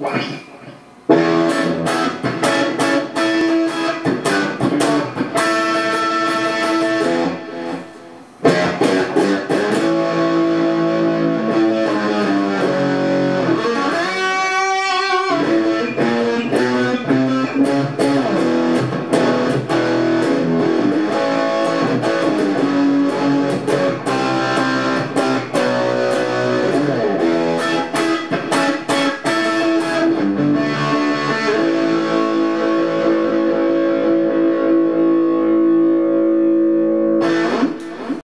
Wow.